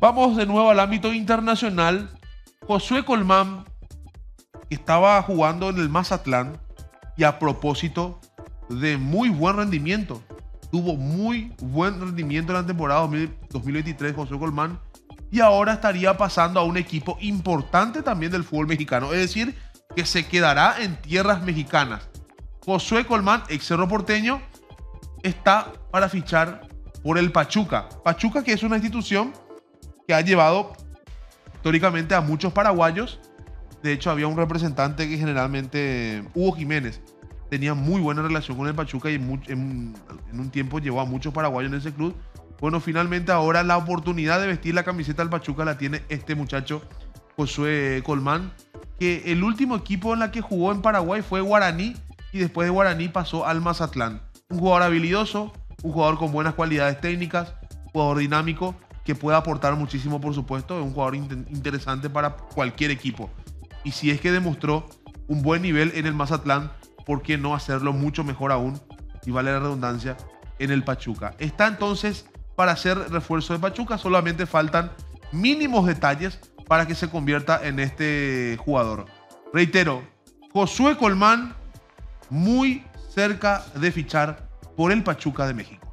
Vamos de nuevo al ámbito internacional. Josué Colmán, estaba jugando en el Mazatlán, y a propósito de muy buen rendimiento, tuvo muy buen rendimiento en la temporada 2023 Josué Colmán, y ahora estaría pasando a un equipo importante también del fútbol mexicano, es decir, que se quedará en tierras mexicanas. Josué Colmán, ex Cerro Porteño, está para fichar por el Pachuca. Pachuca que es una institución que ha llevado históricamente a muchos paraguayos. De hecho, había un representante que generalmente, Hugo Jiménez, tenía muy buena relación con el Pachuca y en, un tiempo llevó a muchos paraguayos en ese club. Bueno, finalmente ahora la oportunidad de vestir la camiseta del Pachuca la tiene este muchacho, Josué Colmán, que el último equipo en la que jugó en Paraguay fue Guaraní y después de Guaraní pasó al Mazatlán. Un jugador habilidoso, un jugador con buenas cualidades técnicas, jugador dinámico que puede aportar muchísimo, por supuesto. Es un jugador interesante para cualquier equipo. Y si es que demostró un buen nivel en el Mazatlán, ¿por qué no hacerlo mucho mejor aún? Y vale la redundancia, en el Pachuca. Está entonces para hacer refuerzo de Pachuca, solamente faltan mínimos detalles para que se convierta en este jugador. Reitero, Josué Colmán muy cerca de fichar por el Pachuca de México.